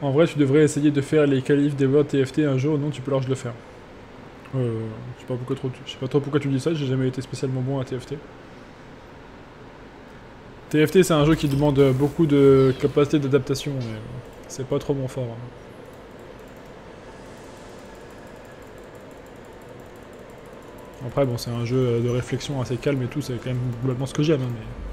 En vrai, tu devrais essayer de faire les qualifs des World TFT un jour, non, tu peux large le faire. Euh, je sais pas pourquoi trop, sais pas trop pourquoi tu dis ça, j'ai jamais été spécialement bon à TFT. TFT c'est un jeu qui demande beaucoup de capacité d'adaptation, mais c'est pas trop mon fort. hein. Après bon c'est un jeu de réflexion assez calme et tout, c'est quand même globalement ce que j'aime. hein, mais...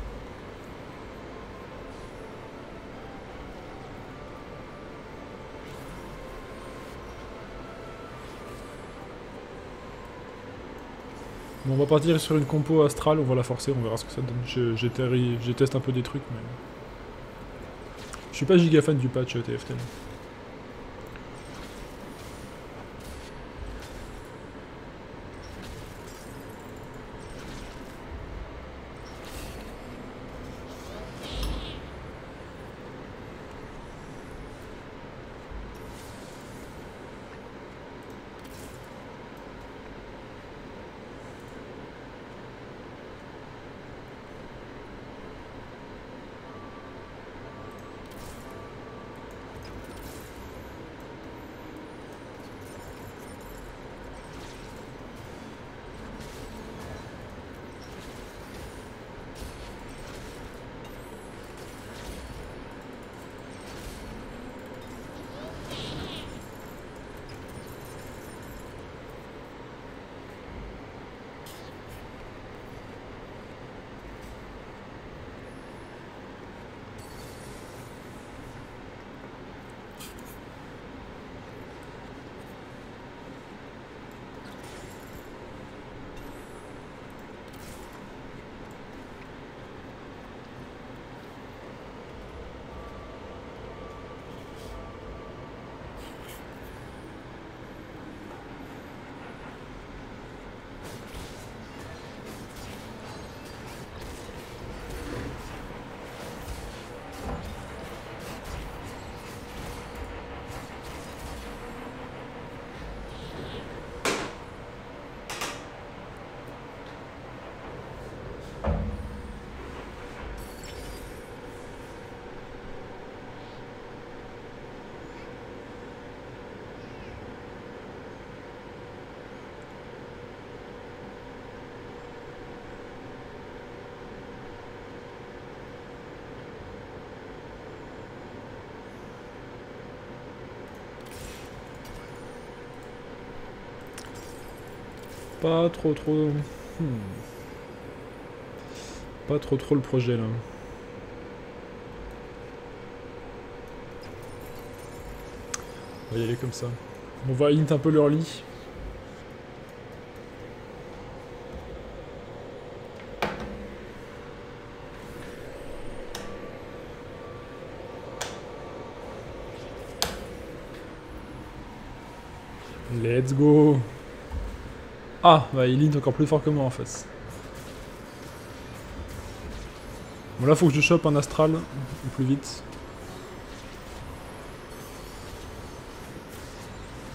Bon, on va partir sur une compo astrale, on va la forcer, on verra ce que ça donne. Je, je teste un peu des trucs, mais... Je suis pas giga fan du patch euh, TFT. Pas trop trop... hmm. Pas trop trop le projet là. On va y aller comme ça. On va int un peu leur lit. Let's go Ah, bah il int encore plus fort que moi en fait. Bon là faut que je chope un astral au plus vite.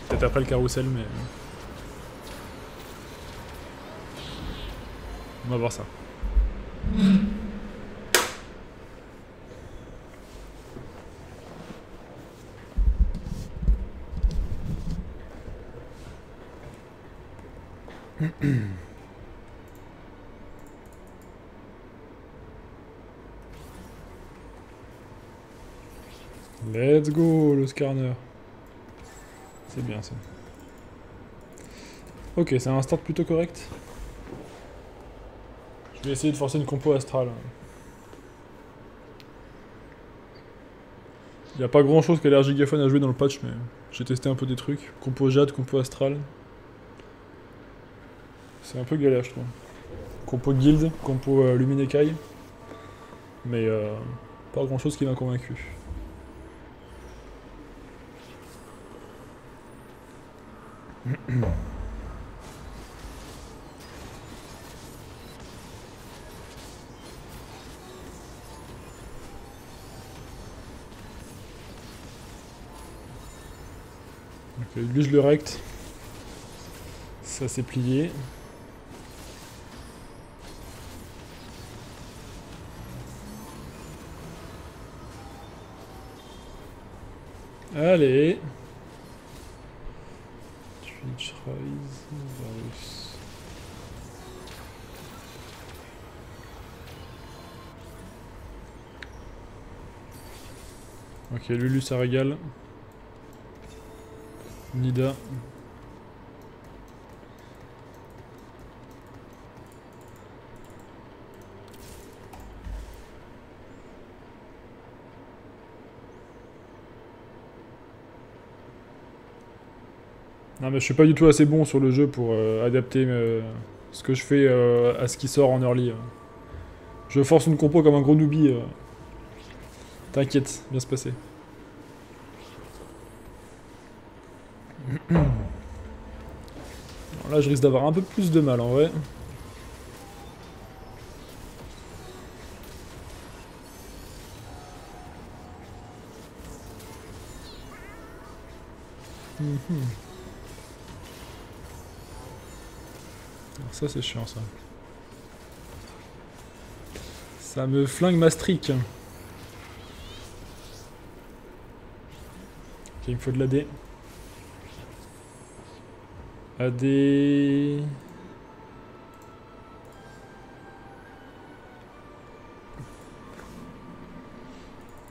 Peut-être après le carrousel mais... On va voir ça. Let's go le scanner. C'est bien ça. Ok, c'est un start plutôt correct. Je vais essayer de forcer une compo astrale. Il n'y a pas grand chose qui a l'air gigaphone à jouer dans le patch, mais j'ai testé un peu des trucs. Compo Jade, compo Astral. C'est un peu galère, je trouve. Compo Guild, compo euh. Mais euh, pas grand chose qui m'a convaincu. Lui je le recte. Ça s'est plié. Allez. Ok, Lulu ça régale. Nida. Non mais je suis pas du tout assez bon sur le jeu pour euh, adapter euh, ce que je fais euh, à ce qui sort en early. Je force une compo comme un gros newbie. T'inquiète, bien se passer. là je risque d'avoir un peu plus de mal en vrai. Mhm. ça c'est chiant ça. Ça me flingue ma streak. Il me faut de l'AD. AD...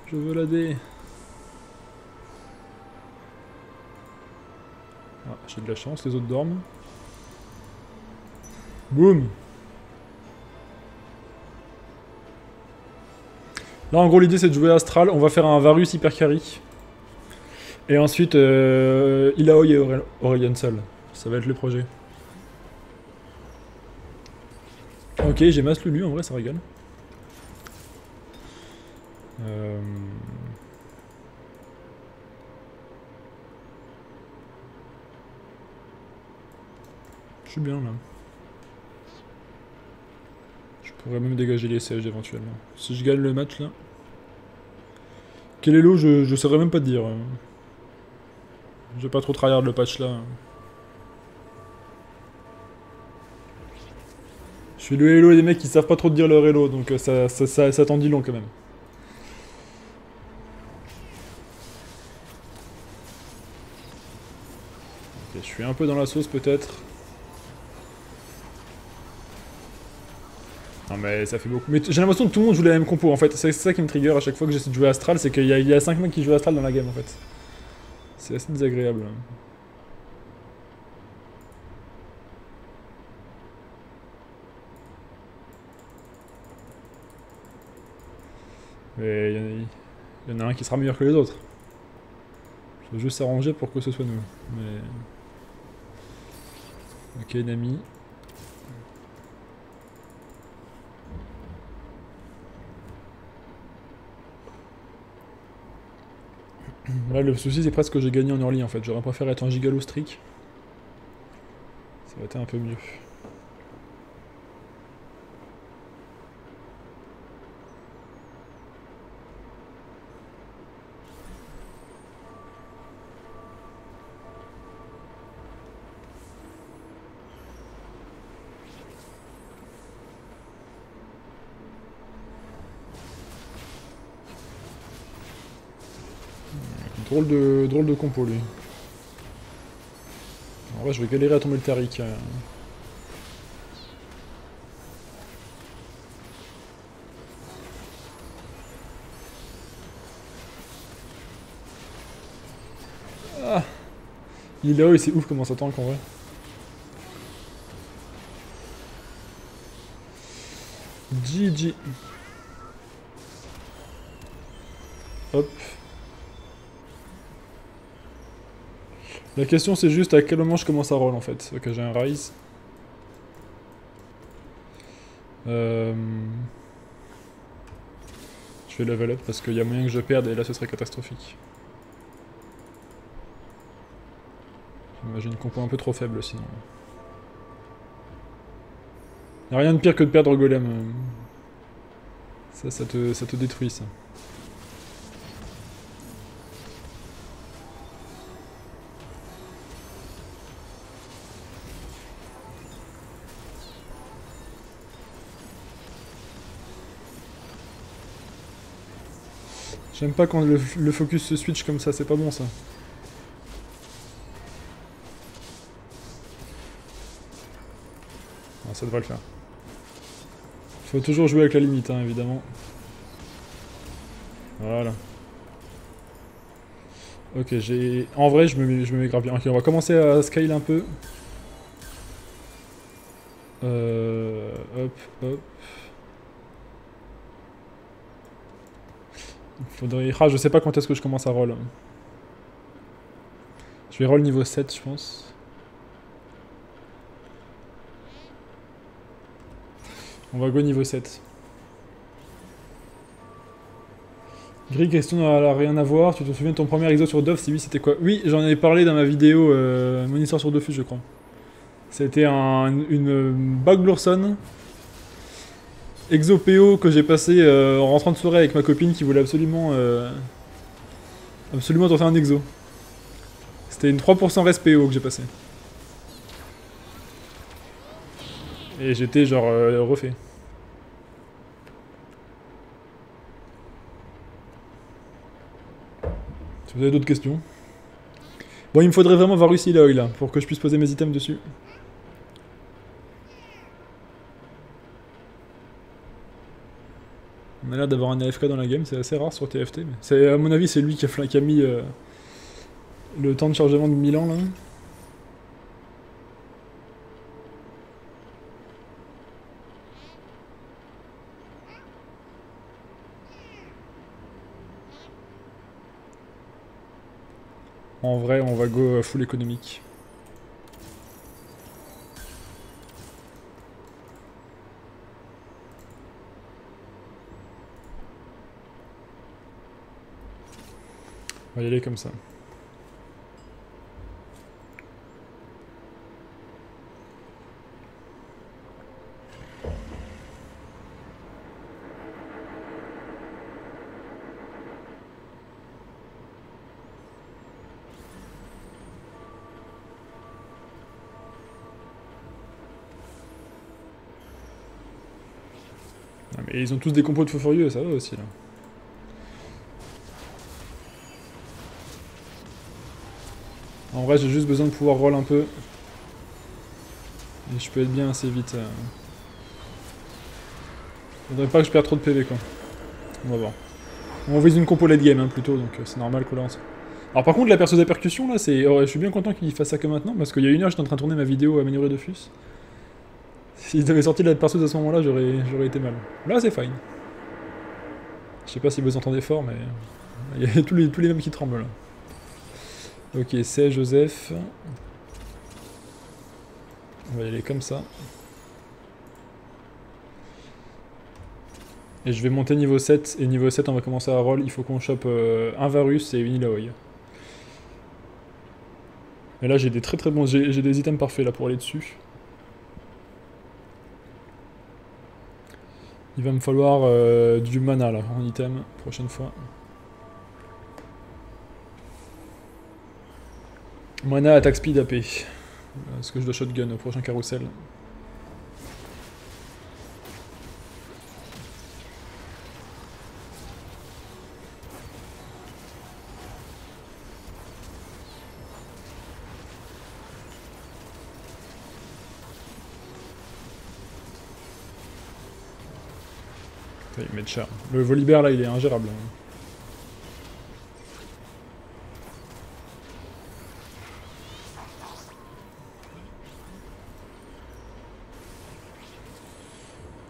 Je veux l'AD. Ah, j'ai de la chance, les autres dorment. Boum Là, en gros, l'idée, c'est de jouer Astral. On va faire un Varus hyper carry. Et ensuite, euh, Ilaoi et Aurelion Sol. Ça va être le projet. Ok, j'ai masse Lulu, en vrai, ça régale. Euh... Je suis bien là. Je pourrais même dégager les sièges éventuellement. Si je gagne le match là. Quel est l'eau? Je, je saurais même pas te dire. Je vais pas trop tryhard le patch là. Je suis le hello des mecs qui savent pas trop dire leur hello, donc euh, ça, ça, ça, t'en dit long quand même. Ok, je suis un peu dans la sauce peut-être. Non mais ça fait beaucoup. Mais j'ai l'impression que tout le monde joue la même compo en fait. C'est ça qui me trigger à chaque fois que j'essaie de jouer Astral, c'est qu'il y, a 5 mecs qui jouent Astral dans la game en fait. C'est assez désagréable. Mais il y, en a un qui sera meilleur que les autres. Je veux juste s'arranger pour que ce soit nous. Ok, Nami. Le souci, c'est presque que j'ai gagné en early en fait. J'aurais préféré être en gigalo streak. Ça aurait été un peu mieux. Drôle de, drôle de compo lui. En vrai je vais galérer à tomber le Tariq. Euh. Ah Il est là, il c'est ouf comment ça tank en vrai. GG. Hop. La question c'est juste à quel moment je commence à roll en fait. Ok j'ai un rise. Euh... Je vais level up parce qu'il y a moyen que je perde et là ce serait catastrophique. J'imagine une compo un peu trop faible sinon. Y'a rien de pire que de perdre golem. Ça, ça te, ça te détruit ça. J'aime pas quand le, focus se switch comme ça, c'est pas bon ça. Ah, ça devrait le faire. Faut toujours jouer avec la limite, hein, évidemment. Voilà. Ok, j'ai... En vrai, je me, mets, je me mets grave bien. Ok, on va commencer à scale un peu. Euh... Hop, hop. Faudrait... Ah, je sais pas quand est-ce que je commence à roll. Je vais roll niveau 7, je pense. On va go niveau 7. Gris, question n'a rien à voir. Tu te souviens de ton premier exo sur Dove Si oui, c'était quoi? Oui, j'en avais parlé dans ma vidéo euh, Mon histoire sur Dofus, je crois. C'était un, une Baglourson exo PO que j'ai passé euh, en rentrant de soirée avec ma copine qui voulait absolument euh, absolument tenter un exo. C'était une 3% res PO que j'ai passé. Et j'étais genre euh, refait. Si vous avez d'autres questions. Bon, il me faudrait vraiment Varus Iloy là, pour que je puisse poser mes items dessus. On a l'air d'avoir un AFK dans la game, c'est assez rare sur TFT. Mais à mon avis, c'est lui qui a, mis euh, le temps de chargement de Milan là. En vrai, on va go full économique. Va y aller comme ça. mais ils ont tous des compos de feu furieux, ça va aussi là. Vrai, j'ai juste besoin de pouvoir roll un peu. Et je peux être bien assez vite. Euh... Faudrait pas que je perde trop de PV quoi. On va voir. On vise une compo late game hein, plutôt, donc euh, c'est normal qu'on lance. Alors par contre, la perceuse à percussion là, c'est. Oh, je suis bien content qu'il fasse ça que maintenant, parce qu'il y a une heure, j'étais en train de tourner ma vidéo améliorer de fus. S'ils avaient sorti la perceuse à ce moment-là, j'aurais été mal. Là, c'est fine. Je sais pas si vous entendez fort, mais... Il y a tous les, tous les mêmes qui tremblent, là. Ok, c'est Joseph. On va y aller comme ça. Et je vais monter niveau 7, et niveau 7 on va commencer à roll, il faut qu'on chope euh, un Varus et une Ilaoi. Et là j'ai des très très bons, j'ai des items parfaits là pour aller dessus. Il va me falloir euh, du mana là, en item, prochaine fois. Mana, attaque speed, AP. Est-ce que je dois shotgun au prochain carrousel Il met cher. Le Volibear là il est ingérable.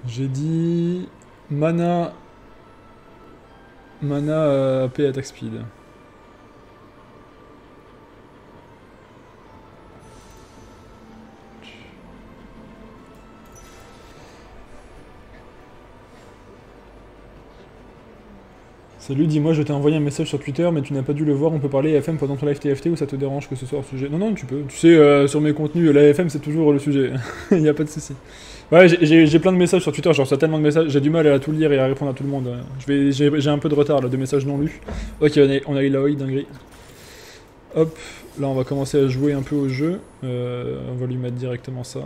J'ai dit mana mana euh, AP attack speed. Salut, dis-moi, je t'ai envoyé un message sur Twitter, mais tu n'as pas dû le voir, on peut parler FM pendant ton live TFT ou ça te dérange que ce soit le sujet? Non, non, tu peux. Tu sais, euh, sur mes contenus, la FM c'est toujours le sujet. Il n'y a pas de souci. Ouais, j'ai plein de messages sur Twitter, je reçois tellement de messages, j'ai du mal à tout lire et à répondre à tout le monde. J'ai un peu de retard là, de messages non lus. Ok, on a, on a Ilaoi, dinguerie. Hop, là on va commencer à jouer un peu au jeu. Euh, on va lui mettre directement ça.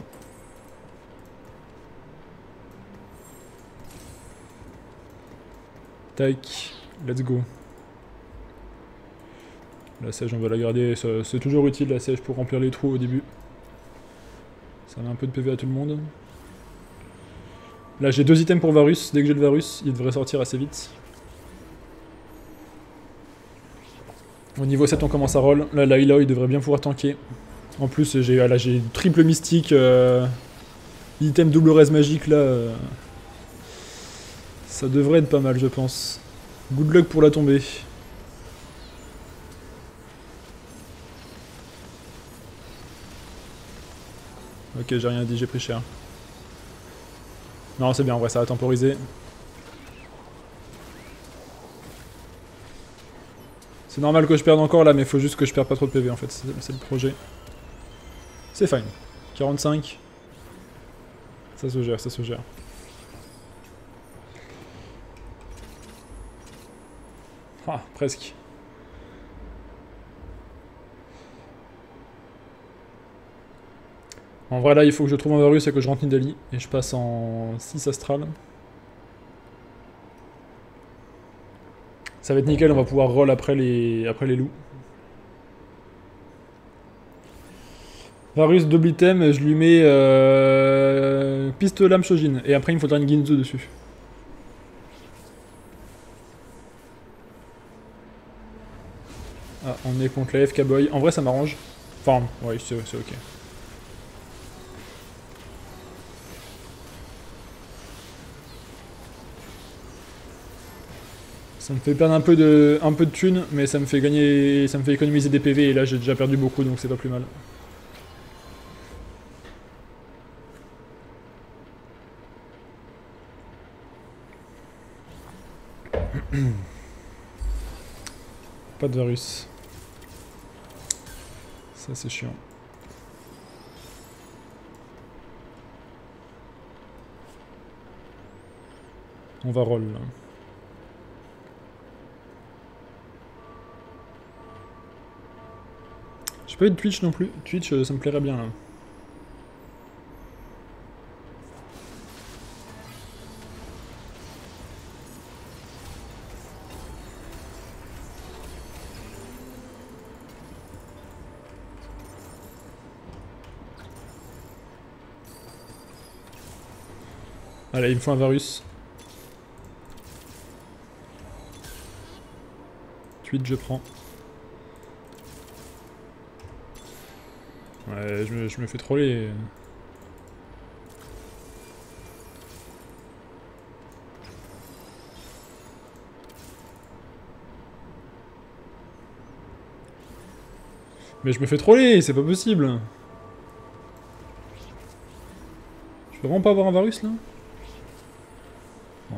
Tac. Let's go. La sèche, on va la garder. C'est toujours utile la sèche pour remplir les trous au début. Ça met un peu de PV à tout le monde. Là, j'ai deux items pour Varus. Dès que j'ai le Varus, il devrait sortir assez vite. Au niveau 7, on commence à roll. Là, la Aloy devrait bien pouvoir tanker. En plus, j'ai ah, j'ai triple mystique. euh, item double res magique là. euh, ça devrait être pas mal, je pense. Good luck pour la tombée. Ok, j'ai rien dit, j'ai pris cher. Non, c'est bien, en vrai, ça va temporiser. C'est normal que je perde encore là, mais faut juste que je perde pas trop de PV en fait, c'est le projet. C'est fine. 45. Ça se gère, ça se gère. Ah, presque. En vrai là, il faut que je trouve un Varus et que je rentre Nidalee, et je passe en 6 astral. Ça va être nickel, on va pouvoir roll après les, après les loups. Varus double item, je lui mets euh, piste lame et après il me faudra une Ginzo dessus. Ah, on est contre la FK Boy. En vrai, ça m'arrange. Enfin, ouais, c'est ok. Ça me fait perdre un peu de, un peu de thunes, mais ça me fait gagner, ça me fait économiser des PV et là j'ai déjà perdu beaucoup donc c'est pas plus mal. Pas de Varus. Ça c'est chiant. On va roll là. J'ai pas eu de Twitch non plus. Twitch, euh, ça me plairait bien là. Il me faut un Varus. Twitch, je prends. Ouais, je me, je me fais troller. Mais je me fais troller, c'est pas possible. Je peux vraiment pas avoir un Varus là?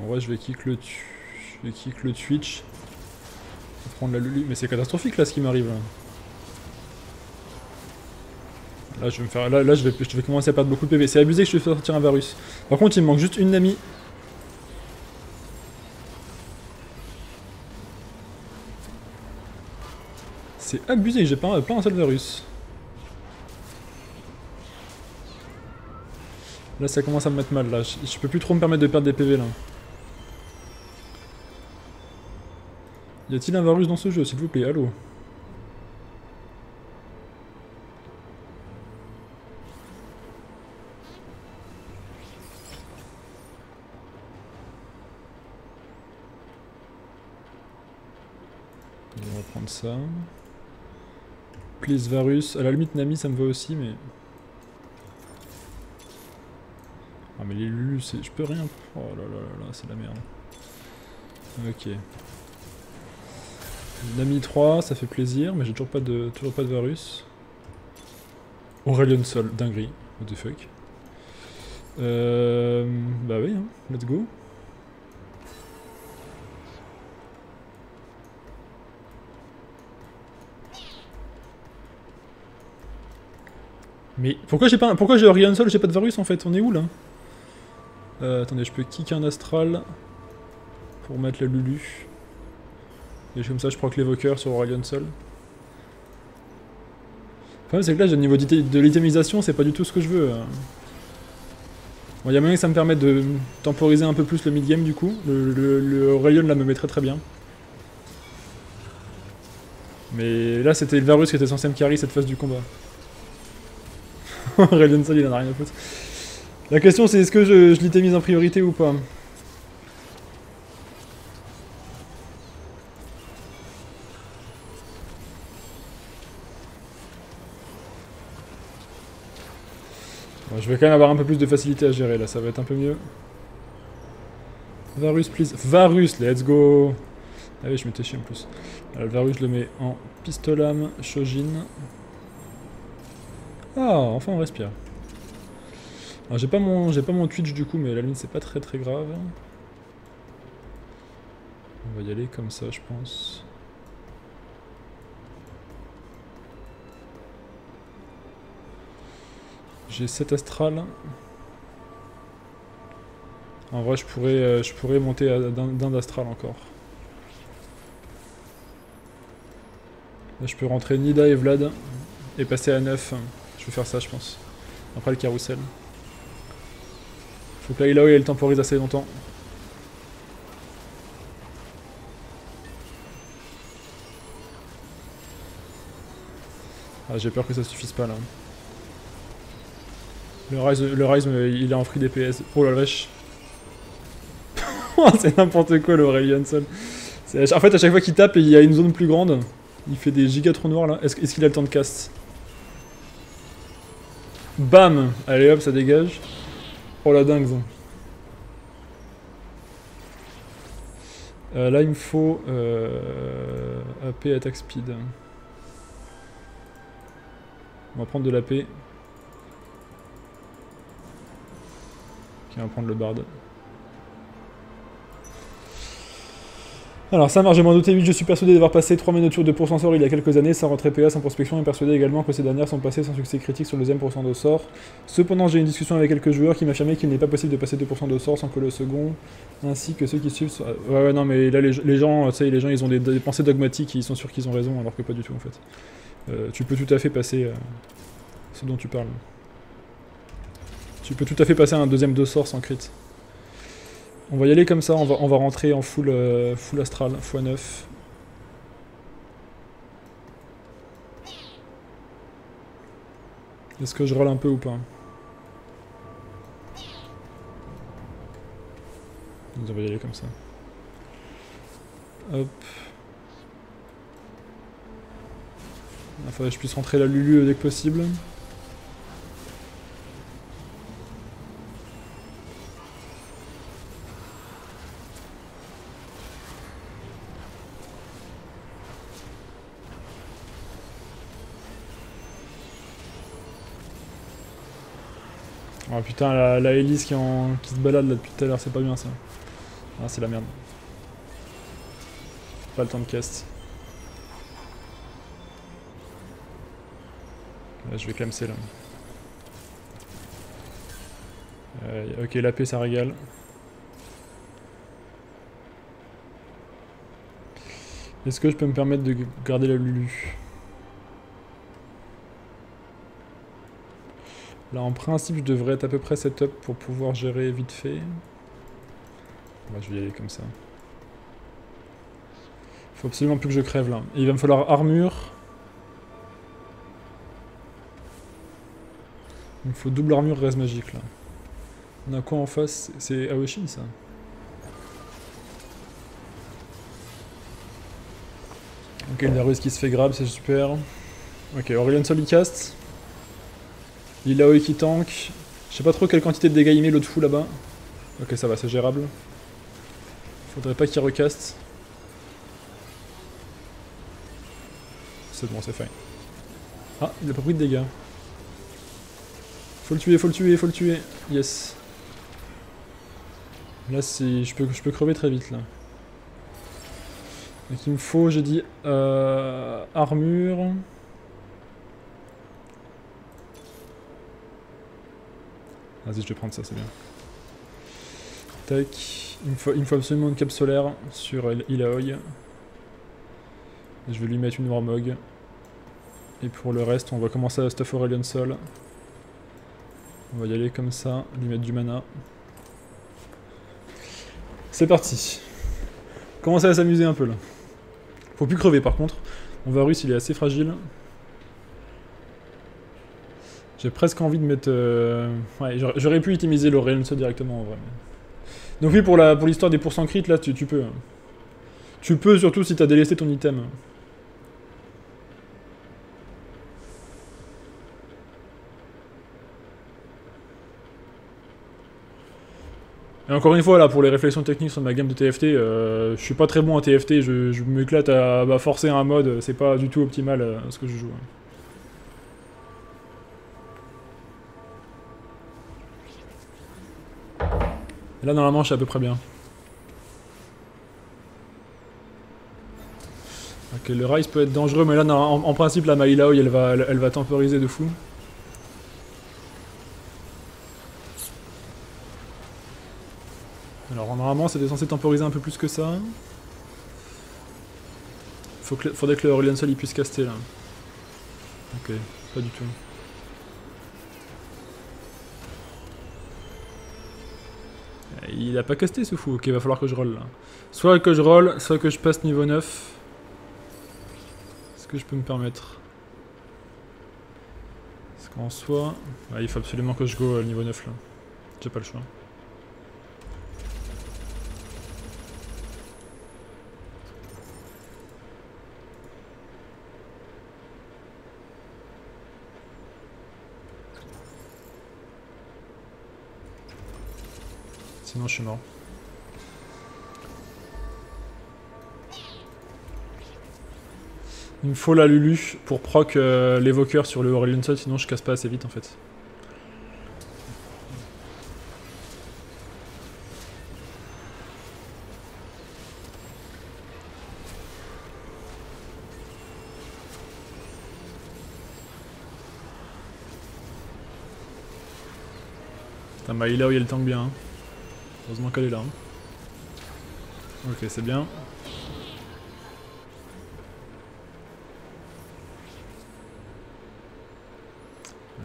En vrai, je vais kick le, tu- je vais kick le Twitch. Prendre la Lulu, mais c'est catastrophique là ce qui m'arrive là. Là je vais me faire. Là, je, vais, commencer à perdre beaucoup de PV. C'est abusé que je vais sortir un Varus. Par contre il me manque juste une amie. C'est abusé, j'ai pas, un seul Varus. Là ça commence à me mettre mal là. Je peux plus trop me permettre de perdre des PV là. Y a-t-il un Varus dans ce jeu s'il vous plaît? Allô? On va prendre ça. Please Varus. À la limite Nami ça me va aussi mais... Ah mais les Lulu. Je peux rien... Oh là là là là c'est la merde. Ok. Nami 3 ça fait plaisir mais j'ai toujours pas de toujours pas de Varus. Aurelion Sol, dinguerie. What the fuck. Euh... Bah oui, hein. let's go. Mais pourquoi j'ai pas pourquoi j'ai Sol, j'ai pas de Varus en fait? On est où là? Euh, Attendez, je peux kick un astral pour mettre la Lulu. Et comme ça, je proc l'évoqueur sur Aurelion Sol. Le problème, c'est que là, au niveau d'ité- de l'itemisation, c'est pas du tout ce que je veux. hein. Bon, y a moyen que ça me permette de temporiser un peu plus le mid-game du coup. Le, le, le Aurelion là me met très bien. Mais là, c'était le Varus qui était censé me carry cette phase du combat. Aurelion Sol, il en a rien à foutre. La question, c'est est-ce que je, je l'ai mise en priorité ou pas? Je vais quand même avoir un peu plus de facilité à gérer là, ça va être un peu mieux. Varus, please. Varus, let's go Ah oui, je m'étais chié en plus. Alors, Varus, je le mets en pistolame, Shojin. Ah, enfin on respire. Alors j'ai pas mon j'ai pas mon Twitch du coup, mais la limite c'est pas très très grave. On va y aller comme ça, je pense. J'ai 7 astral. En vrai, je pourrais, euh, je pourrais monter d'un d'astral encore. Là, je peux rentrer Nida et Vlad et passer à 9. Je vais faire ça, je pense. Après le carrousel. Faut que là, il temporise assez longtemps. Ah, j'ai peur que ça suffise pas là. Le Rise, le Rise il est en free DPS. Oh la vache. c'est n'importe quoi l'Aurelion Sol. En fait, à chaque fois qu'il tape, il y a une zone plus grande. Il fait des giga trous noirs là. Est-ce qu'il a le temps de cast? Bam Allez hop, ça dégage. Oh la dingue. Euh, là, il me faut euh, AP attack speed. On va prendre de l'AP. Qui va prendre le bard. Alors ça marche, je m'en doutais, je suis persuadé d'avoir passé 3 minutes de pourcenseur il y a quelques années sans rentrer PA, sans prospection, et persuadé également que ces dernières sont passées sans succès critique sur le deuxième pourcent de sort. Cependant, j'ai une discussion avec quelques joueurs qui m'affirmaient qu'il n'est pas possible de passer 2% de sort sans que le second, ainsi que ceux qui suivent... Ouais, ouais, non, mais là, les, gens, tu sais, les gens, ils ont des, pensées dogmatiques, ils sont sûrs qu'ils ont raison, alors que pas du tout, en fait. Euh, tu peux tout à fait passer euh, ce dont tu parles. Tu peux tout à fait passer un deuxième de sort sans crit. On va y aller comme ça, on va, rentrer en full, euh, full astral, x9. Est-ce que je râle un peu ou pas? On va y aller comme ça. Hop. Il faudrait que je puisse rentrer la Lulu dès que possible. Oh putain, la, hélice qui, qui se balade là depuis tout à l'heure, c'est pas bien ça. Ah, c'est la merde. Pas le temps de cast. Là, je vais clamser là. Euh, ok, la paix ça régale. Est-ce que je peux me permettre de garder la Lulu? Là, en principe, je devrais être à peu près setup pour pouvoir gérer vite fait. Je vais y aller comme ça. Faut absolument plus que je crève là. il va me falloir armure. Il me faut double armure res magique là. On a quoi en face? C'est Aoshi ça? Ok, la ruse qui se fait grab, c'est super. Ok, Aurelion Solicast. Il a qui tank. Je sais pas trop quelle quantité de dégâts il met l'autre fou là-bas. Ok, ça va, c'est gérable. Faudrait pas qu'il recaste. C'est bon, c'est fine. Ah, il a pas pris de dégâts. Faut le tuer, faut le tuer, faut le tuer. Yes. Là, je peux, je peux crever très vite là. Donc il me faut, j'ai dit, euh, armure. Vas-y, je vais prendre ça, c'est bien. Tac. Il me, faut, absolument une cape solaire sur Ilaoi. Je vais lui mettre une Warmog. Et pour le reste, on va commencer à stuff Aurelion Sol. On va y aller comme ça, lui mettre du mana. C'est parti. Commencer à s'amuser un peu là. Faut plus crever par contre. Mon Varus, il est assez fragile. J'ai presque envie de mettre... euh, Ouais, j'aurais- pu utiliser le ça directement en vrai. Donc oui, pour la pour l'histoire des pourcents crit, là, tu, tu peux. hein. Tu peux surtout si t'as délaissé ton item. Et encore une fois, là, pour les réflexions techniques sur ma gamme de TFT, euh, je suis pas très bon en TFT, je, je m'éclate à bah, forcer un mode, c'est pas du tout optimal euh, ce que je joue. hein. Là, normalement, je suis à peu près bien. Ok, le rise peut être dangereux, mais là, en, principe, la Maïlao, elle va, elle, va temporiser de fou. Alors, normalement, c'était censé temporiser un peu plus que ça. Faudrait que le Aurelion Sol puisse caster là. Ok, pas du tout. Il a pas casté ce fou, ok, va falloir que je roll là. Soit que je roll, soit que je passe niveau 9. Est-ce que je peux me permettre? Parce qu'en soi... il faut absolument que je go à niveau 9 là. J'ai pas le choix. Sinon je suis mort. Il me faut la Lulu pour proc euh, l'évoqueur sur le Aurelion Sol, sinon je casse pas assez vite en fait. Putain, bah il là où il y a le tank bien. hein. Heureusement qu'elle est là. hein. Ok, c'est bien.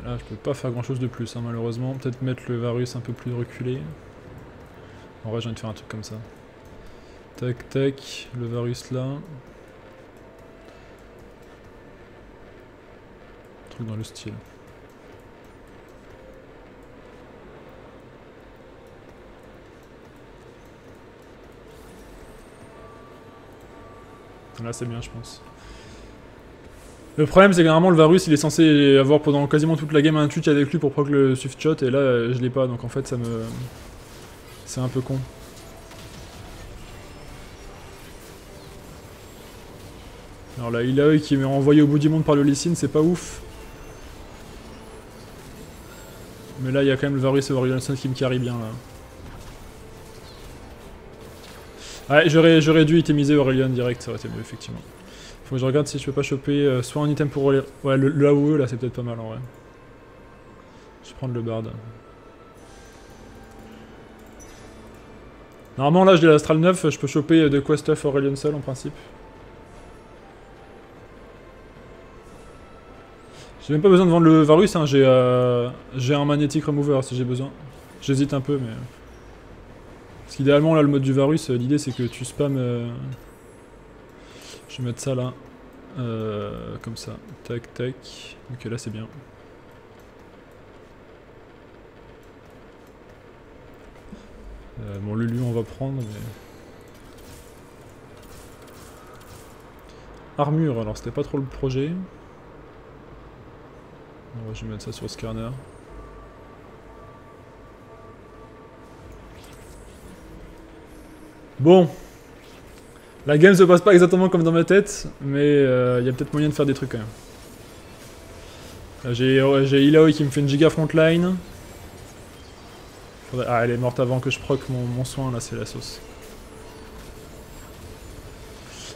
Là, je peux pas faire grand chose de plus, hein, malheureusement. Peut-être mettre le Varus un peu plus reculé. En vrai, j'ai envie de faire un truc comme ça. Tac, tac, le Varus là. Un truc dans le style. Là, c'est bien, je pense. Le problème, c'est que normalement, le Varus, il est censé avoir pendant quasiment toute la game un twitch avec lui pour proc le Swift Shot, et là, euh, je l'ai pas, donc en fait, ça me. C'est un peu con. Alors là, il a qui m'est envoyé au bout du monde par le Lee Sin, c'est pas ouf. Mais là, il y a quand même le Varus et Aurelion Sun qui me carry bien, là. Ouais, j'aurais, j'aurais dû itemiser Aurelion direct, ça aurait été mieux, effectivement. Faut que je regarde si je peux pas choper euh, soit un item pour Aurelion... Ouais, le, le AOE, là, c'est peut-être pas mal, en vrai. Je vais prendre le Bard. Normalement, là, j'ai l'Astral 9, je peux choper euh, de quoi stuff Aurelion seul, en principe. J'ai même pas besoin de vendre le Varus, hein, j'ai euh, un Magnetic Remover si j'ai besoin. J'hésite un peu, mais... Parce qu'idéalement, là, le mode du Varus, euh, l'idée c'est que tu spams... euh, Je vais mettre ça là. Euh, comme ça. Tac, tac. Ok, là c'est bien. Euh, bon, Lulu, on va prendre, mais... Armure, alors c'était pas trop le projet. Je vais mettre ça sur Scanner. Bon. La game se passe pas exactement comme dans ma tête, mais il y a peut-être moyen de faire des trucs quand même. J'ai ouais, qui me fait une giga frontline. Ah, elle est morte avant que je proc mon, soin, là, c'est la sauce.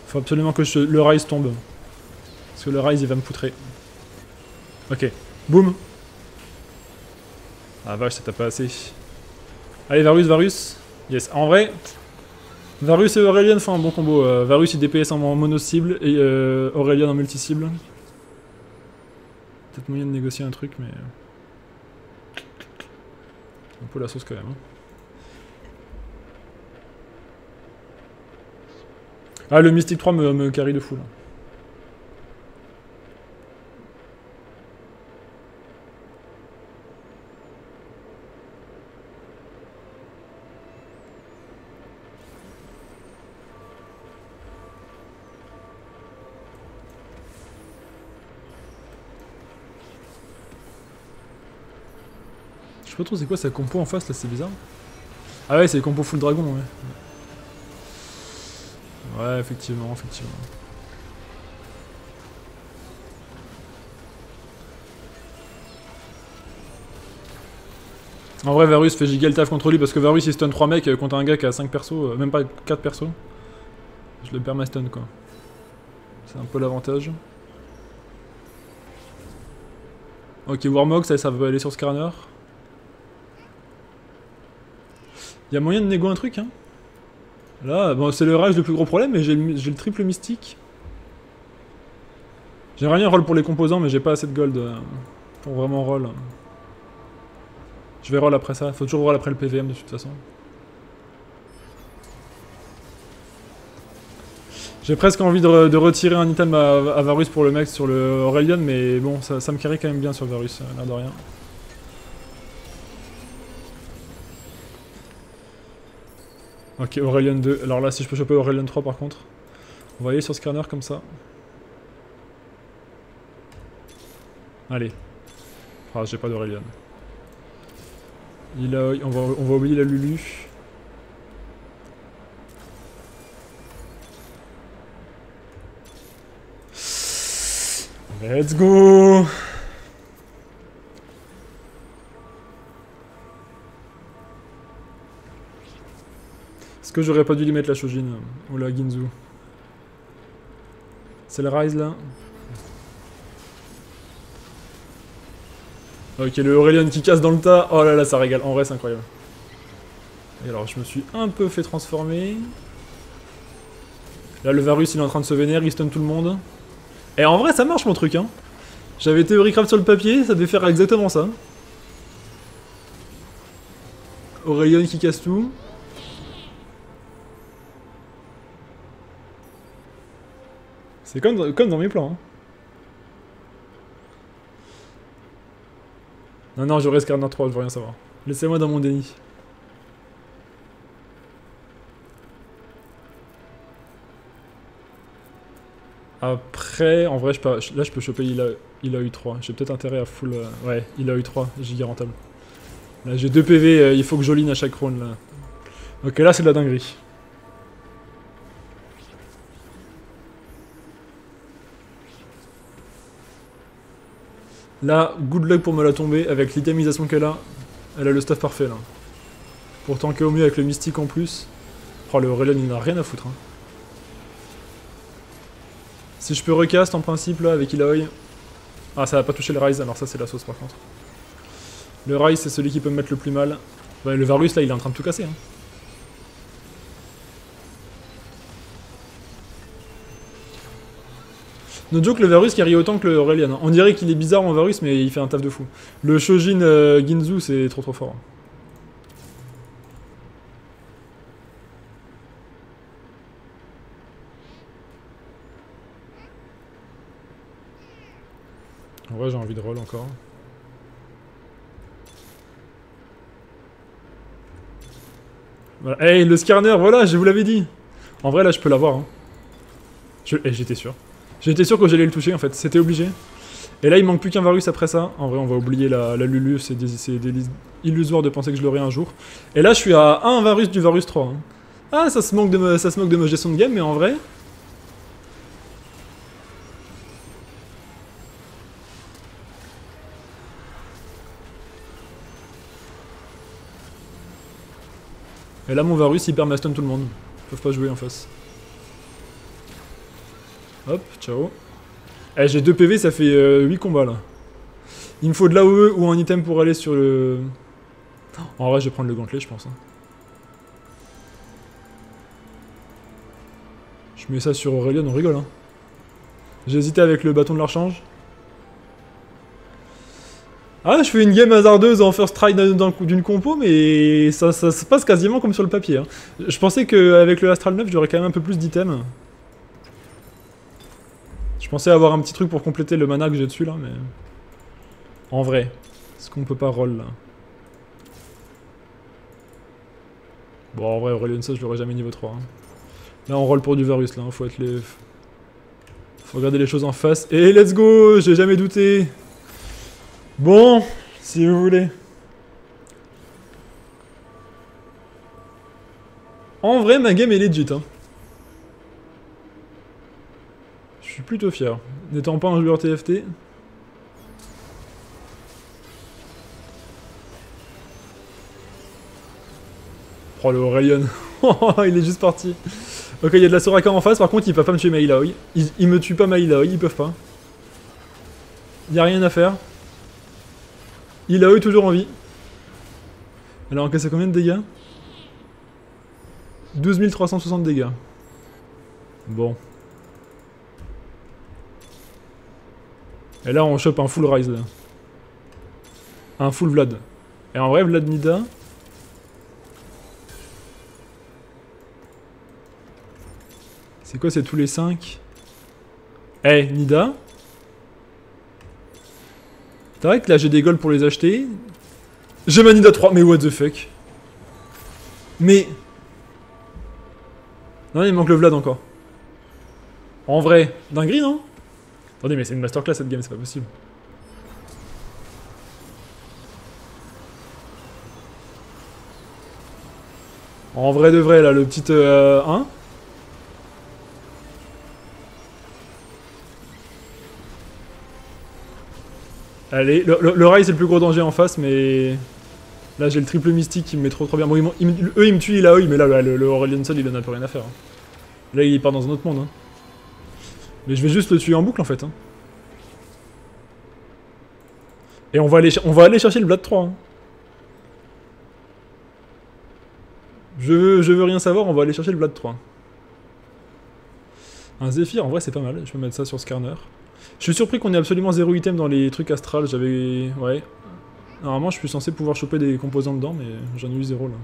Faut absolument que le rise tombe. Parce que le rise, il va me poutrer. Ok. Boum Ah vache, ça t'a pas assez. Allez, Varus, Varus. Yes. En vrai, Varus et Aurelion font un bon combo. Euh, Varus il DPS en mono-cible et euh, en multi-cible. Peut-être moyen de négocier un truc, mais... euh, Un peu la sauce quand même. hein. Ah, le Mystic 3 me, me carry de fou là. Sais pas trop c'est quoi sa compo en face là, c'est bizarre. Ah ouais, c'est les compos full dragon, ouais. Ouais, effectivement, effectivement. En vrai, Varus fait giga le taf contre lui parce que Varus il stun 3 mecs euh, contre un gars qui a 5 persos, euh, même pas 4 persos. Je le perds ma stun quoi. C'est un peu l'avantage. Ok, Warmog, ça, ça veut aller sur Skarner. Y'a moyen de négo un truc, hein Là, bon, c'est le rage le plus gros problème, mais j'ai le, le, triple mystique. J'aimerais bien roll pour les composants, mais j'ai pas assez de gold euh, pour vraiment roll. Je vais roll après ça. Faut toujours roll après le PVM de toute façon. J'ai presque envie de, retirer un item à, Varus pour le mec sur le Aurelion, mais bon, ça, me carry quand même bien sur Varus, euh, l'air de rien. Ok, Aurelion 2. Alors là, si je peux choper Aurelion 3 par contre, on va aller sur Scanner comme ça. Allez. Ah, j'ai pas d'Aurelion. Il a, on, va, on va oublier la Lulu. Let's go que j'aurais pas dû lui mettre la Shojin Ou la Ginzu C'est le Rise là Ok, le Aurelion qui casse dans le tas. Oh là là, ça régale. En vrai, c'est incroyable. Et alors, je me suis un peu fait transformer. Là, le Varus, il est en train de se vénérer, il stun tout le monde. Et en vrai, ça marche mon truc, hein. J'avais Theorycraft sur le papier, ça devait faire exactement ça. Aurelion qui casse tout. C'est comme, comme dans mes plans, hein. Non, non, je reste 3, je veux rien savoir. Laissez-moi dans mon déni. Après, en vrai, je peux, là je peux choper il a, il a eu 3. J'ai peut-être intérêt à full... Euh, ouais, il a eu 3, giga rentable. Là j'ai 2 PV, euh, il faut que j'oline à chaque round là. Ok, là c'est de la dinguerie. Là, good luck pour me la tomber, avec l'itemisation qu'elle a, elle a le stuff parfait là. Pour tanker au mieux avec le mystique en plus. Oh, le Aurelion il n'a rien à foutre. Hein. Si je peux recast en principe là avec Ilaoi. Ah, ça va pas toucher le Rise, alors ça c'est la sauce par contre. Le Rise c'est celui qui peut me mettre le plus mal. Ouais, le Varus là il est en train de tout casser. Hein. No joke, le Varus carry autant que le Aurelian. Hein. On dirait qu'il est bizarre en Varus, mais il fait un taf de fou. Le Shojin euh, Ginzu, c'est trop trop fort. En vrai, j'ai envie de roll encore. Voilà. Hey, le Skarner, voilà, je vous l'avais dit. En vrai, là, je peux l'avoir. Hein. Eh, j'étais sûr. J'étais sûr que j'allais le toucher en fait, c'était obligé. Et là il manque plus qu'un Varus après ça. En vrai on va oublier la, Lulu, c'est illusoire de penser que je l'aurai un jour. Et là je suis à un Varus du Varus 3. Hein. Ah ça se, moque de ça se moque de ma gestion de game mais en vrai... Et là mon Varus il tout le monde. Ils peuvent pas jouer en face. Hop, ciao. Eh, j'ai 2 PV, ça fait 8 euh, combats là. Il me faut de l'AOE ou un item pour aller sur le... En vrai, je vais prendre le gantelet, je pense. Hein. Je mets ça sur Aurelion, on rigole. Hein. J'ai hésité avec le bâton de l'archange. Ah, je fais une game hasardeuse en first try d'une compo, mais ça, ça, se passe quasiment comme sur le papier. Hein. Je pensais qu'avec le Astral 9, j'aurais quand même un peu plus d'items pensais avoir un petit truc pour compléter le mana que j'ai dessus là, mais... En vrai, est-ce qu'on peut pas roll là? Bon, en vrai, Aurelion je l'aurais jamais niveau 3. Hein. Là, on roll pour du Varus, là, hein, faut être les... Faut regarder les choses en face. Et let's go J'ai jamais douté Bon, si vous voulez. En vrai, ma game est legit, hein. Plutôt fier. N'étant pas un joueur TFT. Oh le Aurelion. il est juste parti. Ok, il y a de la Soraka en face, par contre, ils peuvent pas me tuer Mailaoi. Ils, ils me tuent pas Mailaoi, ils peuvent pas. Il y a rien à faire. Il a eu toujours en vie. Alors, encaissé combien de dégâts? 12 360 dégâts. Bon. Et là, on chope un full rise. Un full Vlad. Et en vrai, Vlad Nida... C'est quoi, c'est tous les 5 Eh, Nida C'est vrai que là, j'ai des golds pour les acheter. J'ai ma Nida 3, mais what the fuck? Mais... Non, il manque le Vlad encore. En vrai, dinguerie, non? Attendez, mais c'est une masterclass cette game, c'est pas possible. En vrai de vrai, là, le petit euh, 1. Allez, le, rail c'est le plus gros danger en face, mais... Là j'ai le triple mystique qui me met trop trop bien. Eux ils me tuent, il a eux, mais là le, le Aurelion Sol il en a plus rien à faire. Hein. Là il part dans un autre monde. Hein. Mais je vais juste le tuer en boucle en fait. Hein. Et on va aller, chercher le Vlad 3. Hein. Je, veux, rien savoir, on va aller chercher le Vlad 3. Un Zephyr, en vrai c'est pas mal, je vais mettre ça sur Skarner. Je suis surpris qu'on ait absolument zéro item dans les trucs astral, j'avais... Ouais. Normalement je suis censé pouvoir choper des composants dedans, mais j'en ai eu zéro là.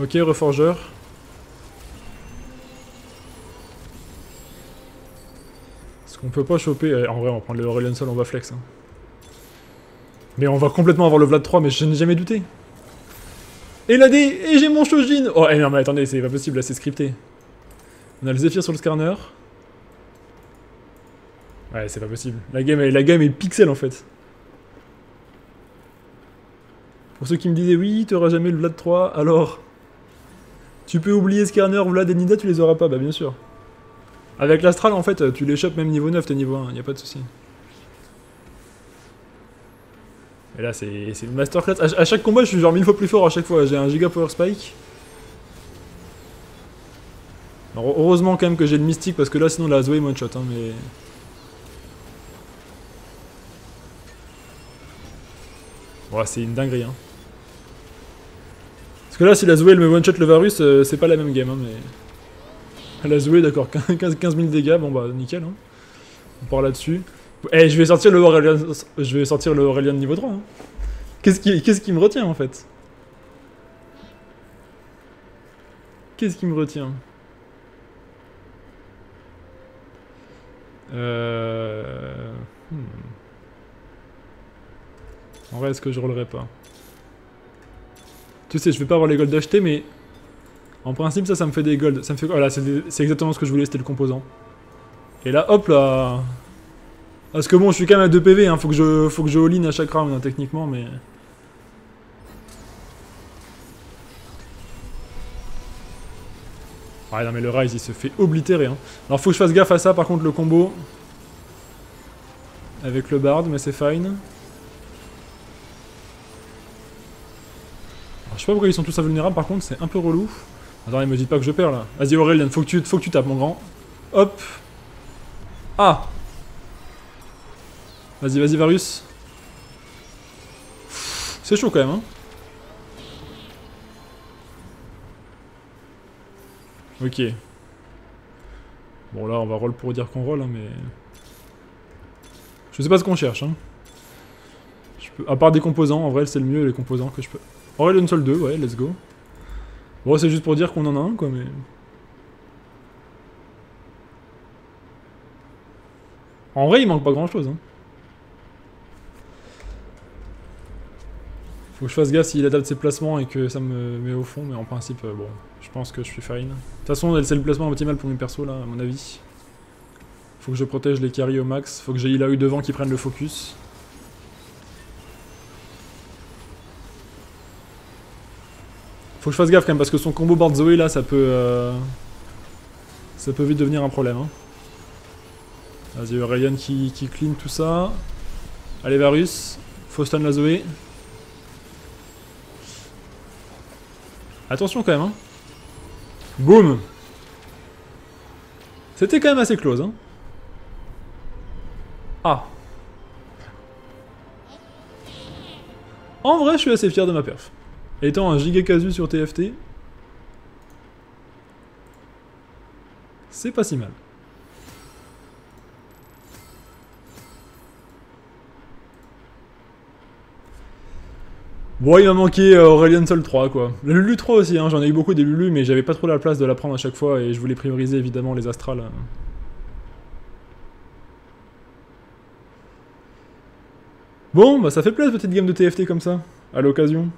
Ok, reforgeur. Est-ce qu'on peut pas choper... Eh, en vrai, on va prendre le Aurelion Sol, on va flex. Hein. Mais on va complètement avoir le Vlad 3, mais je n'ai jamais douté. Et la D Et j'ai mon Shojin Oh, eh non, mais attendez, c'est pas possible, là, c'est scripté. On a le Zephyr sur le Skarner. Ouais, c'est pas possible. La game, la game est pixel, en fait. Pour ceux qui me disaient, oui, t'auras jamais le Vlad 3, alors... Tu peux oublier Skarner, Vlad et Nida, tu les auras pas, bah bien sûr. Avec l'Astral, en fait, tu les chopes même niveau 9, t'es niveau 1, y a pas de souci. Et là, c'est une masterclass. À, chaque combat, je suis genre mille fois plus fort à chaque fois. J'ai un giga power spike. heureusement quand même que j'ai le mystique, parce que là, sinon, la Zoé one shot, hein, mais... C'est une dinguerie, hein. Parce que là, si la Zoé elle me one-shot le Varus, euh, c'est pas la même game, hein, mais... La Zoé, d'accord, 15, 15 000 dégâts, bon bah, nickel, hein. On part là-dessus. Eh, je vais sortir le Aurelian, je vais sortir le Aurelian niveau 3. Hein. Qu'est-ce qui, me retient, en fait? Qu'est-ce qui me retient? Euh... Hmm. En vrai, est-ce que je rollerai pas? Tu sais, je vais pas avoir les golds d'acheter, mais... En principe, ça, ça me fait des golds. Ça me fait... Voilà, c'est exactement ce que je voulais, c'était le composant. Et là, hop là Parce que bon, je suis quand même à 2 PV, hein. faut que je, faut que je all-in à chaque round, hein, techniquement, mais... Ouais, non, mais le Rise, il se fait oblitérer. Hein. Alors, faut que je fasse gaffe à ça, par contre, le combo. Avec le Bard, mais c'est fine. Sais pas pourquoi ils sont tous invulnérables par contre, c'est un peu relou. Attends, me dites pas que je perds là. Vas-y Aurélien, faut que tu, faut que tu tapes mon grand. Hop. Ah Vas-y, vas-y Varus. C'est chaud quand même, hein. Ok. Bon là, on va roll pour dire qu'on roll, hein, mais... Je sais pas ce qu'on cherche, hein. Je. À part des composants, en vrai, c'est le mieux, les composants que je peux... Aurelion Sol 2, ouais, let's go. Bon, c'est juste pour dire qu'on en a un, quoi, mais... En vrai, il manque pas grand-chose, hein. Faut que je fasse gaffe s'il adapte ses placements et que ça me met au fond, mais en principe, euh, bon, je pense que je suis fine. De toute façon, c'est le placement optimal pour mes persos, là, à mon avis. Faut que je protège les carries au max. Faut que j'ai eu devant qui prenne le focus. Faut que je fasse gaffe quand même parce que son combo board Zoé là ça peut... Euh, ça peut vite devenir un problème. Hein. Vas-y Aurelion qui, clean tout ça. Allez Varus. Faut stun la Zoé. Attention quand même hein. Boum C'était quand même assez close hein. Ah En vrai je suis assez fier de ma perf. Étant un giga casu sur TFT, c'est pas si mal. Bon, il m'a manqué euh, Aurelion Sol 3, quoi. Le Lulu 3 aussi, hein, j'en ai eu beaucoup des Lulu, mais j'avais pas trop la place de la prendre à chaque fois, et je voulais prioriser évidemment les Astrales. Bon, bah ça fait plaisir, petite game de TFT comme ça, à l'occasion.